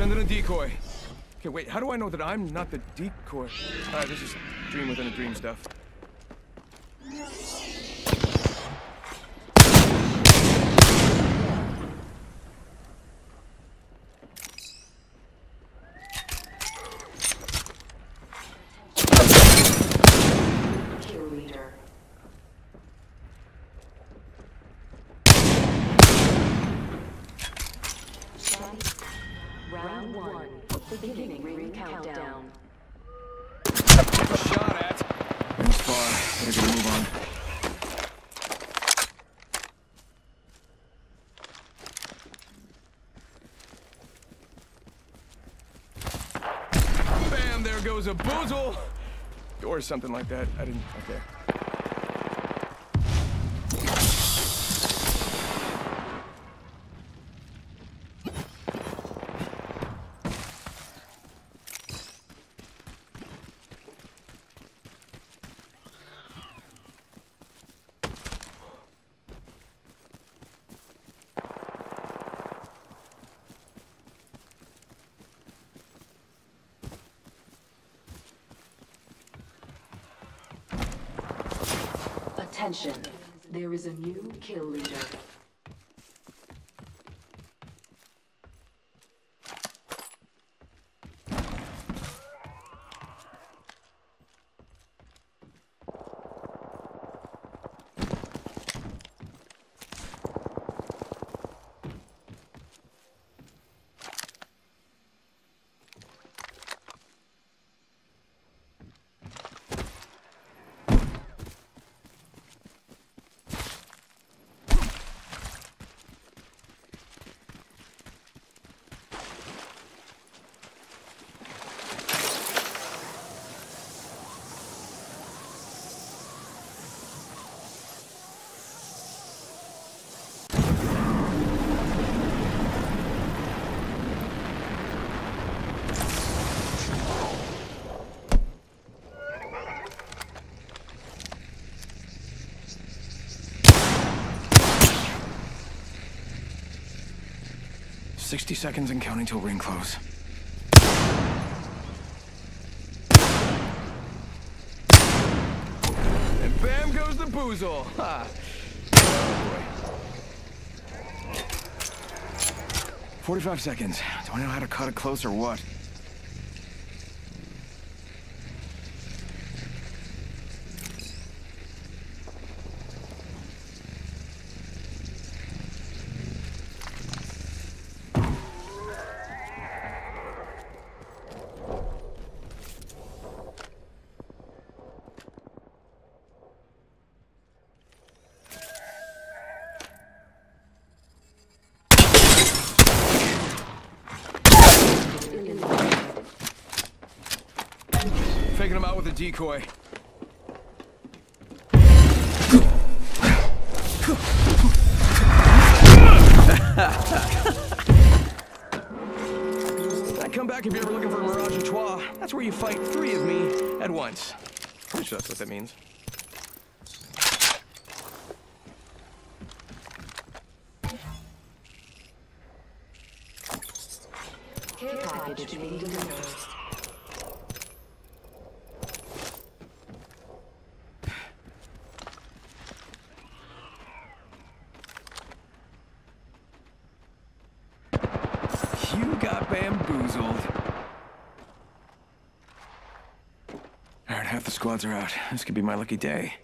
Send in a decoy. Okay, wait, how do I know that I'm not the decoy? Alright, this is dream within a dream stuff. Kill leader. Round one. Beginning ring countdown. Shot at. Too far. Better get a move on. Bam! There goes a boozle! Or something like that. I didn't. Okay. Attention. There is a new kill leader. Sixty seconds and counting till ring close. And bam goes the boozle. Ha. Oh boy. Forty-five seconds. Do I know how to cut it close or what? Faking him out with a decoy. I come back if you're ever looking for a Mirage à Trois. That's where you fight three of me at once. Pretty sure that's what that means. Care package being delivered. You got bamboozled. Alright, half the squads are out. This could be my lucky day.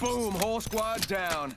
Boom, whole squad down.